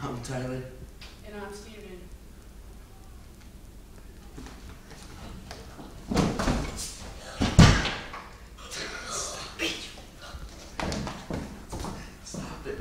Um, I'm Taylor. And I'm Steven. Stop it. Stop it.